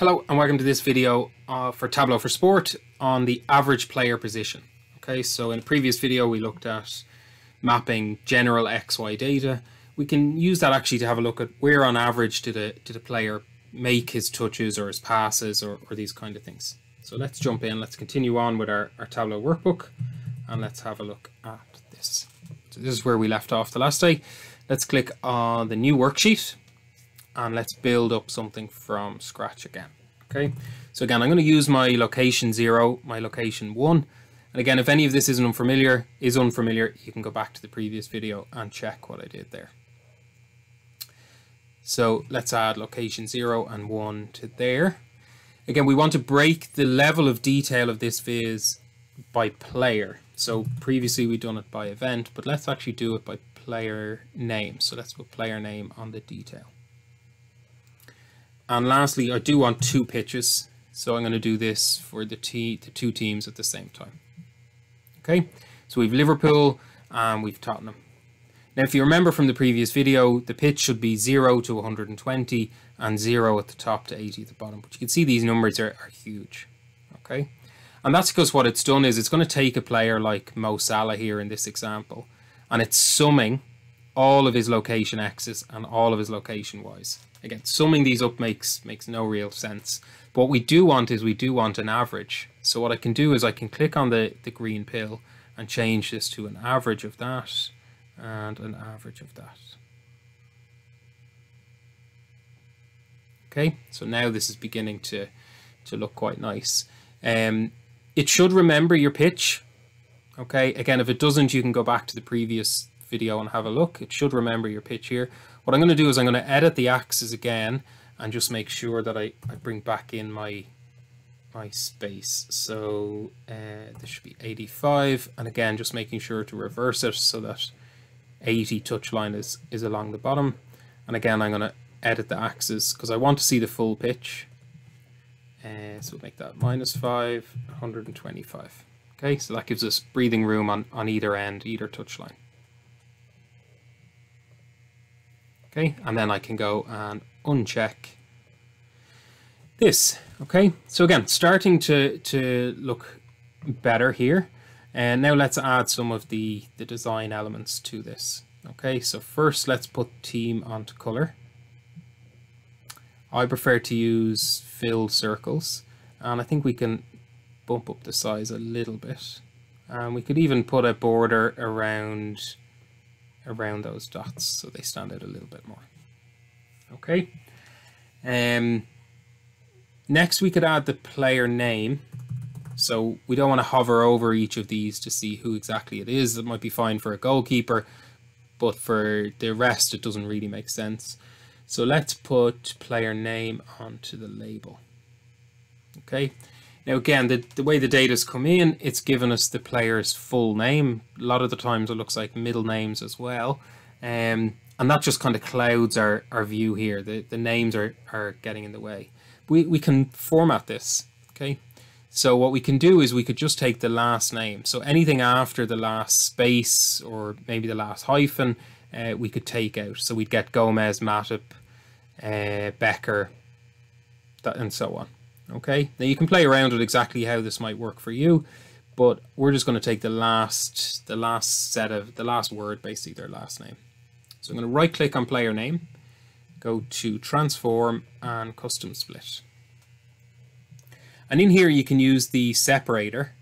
Hello and welcome to this video uh, for Tableau for Sport on the average player position. Okay, so in a previous video we looked at mapping general XY data. We can use that actually to have a look at where on average did a, did a player make his touches or his passes or, or these kind of things. So let's jump in, let's continue on with our, our Tableau workbook and let's have a look at this. So this is where we left off the last day. Let's click on the new worksheet and let's build up something from scratch again. Okay, so again, I'm going to use my location zero, my location one. And again, if any of this isn't unfamiliar, is unfamiliar, you can go back to the previous video and check what I did there. So let's add location zero and one to there. Again, we want to break the level of detail of this viz by player. So previously we've done it by event, but let's actually do it by player name. So let's put player name on the detail. And lastly, I do want two pitches. So I'm going to do this for the, t the two teams at the same time. Okay, so we've Liverpool and we've Tottenham. Now, if you remember from the previous video, the pitch should be 0 to 120 and 0 at the top to 80 at the bottom. But you can see these numbers are, are huge. Okay, and that's because what it's done is it's going to take a player like Mo Salah here in this example, and it's summing all of his location x's and all of his location y's. Again, summing these up makes makes no real sense. But what we do want is we do want an average. So what I can do is I can click on the, the green pill and change this to an average of that and an average of that. Okay, so now this is beginning to, to look quite nice. Um, it should remember your pitch. Okay, again, if it doesn't, you can go back to the previous video and have a look. It should remember your pitch here. What I'm going to do is I'm going to edit the axes again and just make sure that I, I bring back in my my space. So uh, this should be 85 and again just making sure to reverse it so that 80 touch line is, is along the bottom. And again I'm going to edit the axes because I want to see the full pitch. Uh, so we'll make that minus 5, 125. Okay, so that gives us breathing room on, on either end, either touch line. Okay, and then I can go and uncheck this. Okay, so again, starting to, to look better here. And now let's add some of the, the design elements to this. Okay, so first let's put team onto color. I prefer to use filled circles and I think we can bump up the size a little bit. And we could even put a border around around those dots so they stand out a little bit more. Okay. Um, next we could add the player name. So we don't want to hover over each of these to see who exactly it is. It might be fine for a goalkeeper, but for the rest it doesn't really make sense. So let's put player name onto the label. Okay. Now again, the, the way the data's come in, it's given us the player's full name. A lot of the times it looks like middle names as well. Um, and that just kind of clouds our, our view here. The, the names are, are getting in the way. We, we can format this, okay? So what we can do is we could just take the last name. So anything after the last space or maybe the last hyphen, uh, we could take out. So we'd get Gomez, Matip, uh, Becker, and so on. Okay, now you can play around with exactly how this might work for you, but we're just going to take the last, the last set of, the last word, basically their last name. So I'm going to right click on player name, go to transform and custom split. And in here you can use the separator.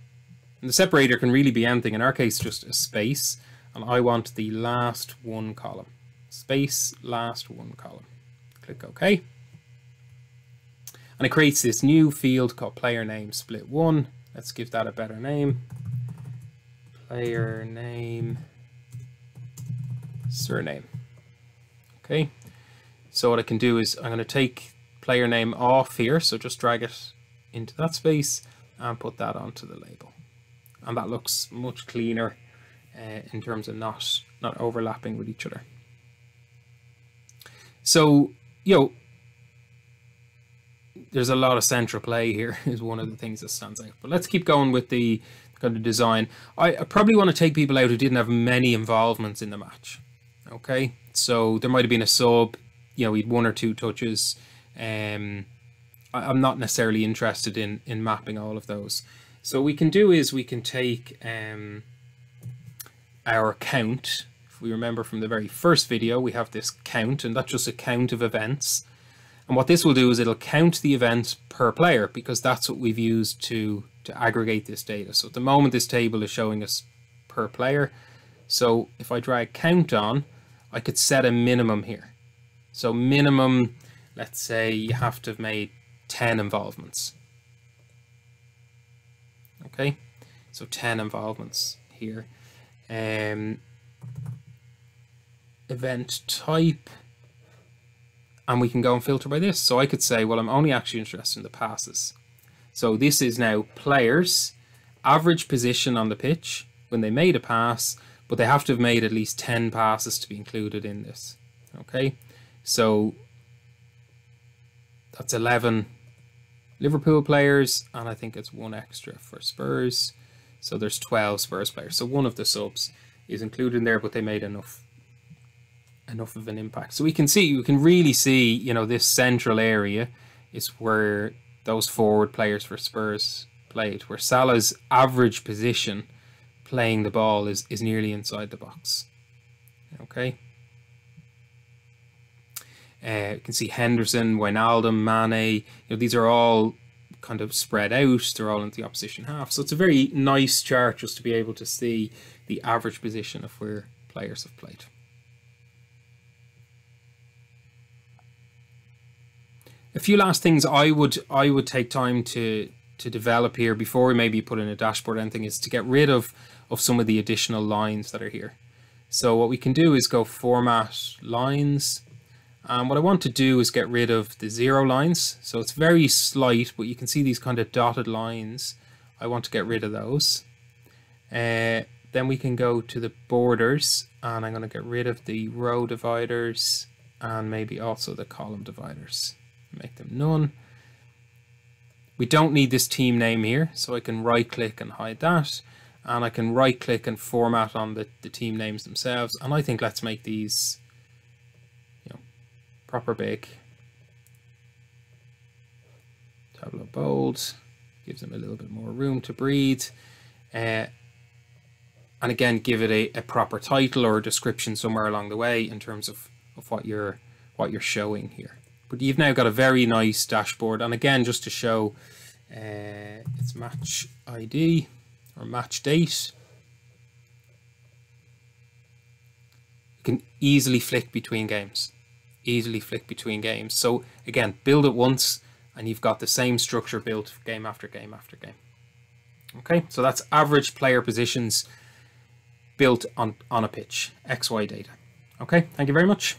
And the separator can really be anything, in our case just a space. And I want the last one column. Space, last one column. Click OK and it creates this new field called player name split one. Let's give that a better name. Player name surname. Okay, so what I can do is I'm going to take player name off here, so just drag it into that space and put that onto the label. And that looks much cleaner uh, in terms of not, not overlapping with each other. So, you know, there's a lot of central play here is one of the things that stands out. But let's keep going with the kind of design. I, I probably want to take people out who didn't have many involvements in the match. Okay, so there might have been a sub, you know, he'd one or two touches, um, I'm not necessarily interested in, in mapping all of those. So what we can do is we can take um, our count. If we remember from the very first video, we have this count, and that's just a count of events. And what this will do is it'll count the events per player because that's what we've used to, to aggregate this data. So at the moment, this table is showing us per player. So if I drag count on, I could set a minimum here. So minimum, let's say you have to have made 10 involvements. Okay, so 10 involvements here. Um, event type, and we can go and filter by this. So I could say, well, I'm only actually interested in the passes. So this is now players, average position on the pitch when they made a pass, but they have to have made at least 10 passes to be included in this. Okay, so that's 11 Liverpool players, and I think it's one extra for Spurs. So there's 12 Spurs players. So one of the subs is included in there, but they made enough enough of an impact. So we can see, we can really see, you know, this central area is where those forward players for Spurs played, where Salah's average position playing the ball is, is nearly inside the box. Okay. Uh, you can see Henderson, Wijnaldum, Mane. You know, these are all kind of spread out. They're all in the opposition half. So it's a very nice chart just to be able to see the average position of where players have played. A few last things I would I would take time to to develop here before we maybe put in a dashboard anything is to get rid of of some of the additional lines that are here. So what we can do is go format lines. And what I want to do is get rid of the zero lines. So it's very slight, but you can see these kind of dotted lines. I want to get rid of those. Uh, then we can go to the borders and I'm going to get rid of the row dividers and maybe also the column dividers make them none. We don't need this team name here, so I can right click and hide that. And I can right click and format on the, the team names themselves. And I think let's make these you know, proper big. Tableau bold, gives them a little bit more room to breathe. Uh, and again, give it a, a proper title or a description somewhere along the way in terms of, of what you're what you're showing here. But you've now got a very nice dashboard. And again, just to show uh, its match ID or match date. You can easily flick between games. Easily flick between games. So again, build it once and you've got the same structure built game after game after game. Okay, so that's average player positions built on, on a pitch, XY data. Okay, thank you very much.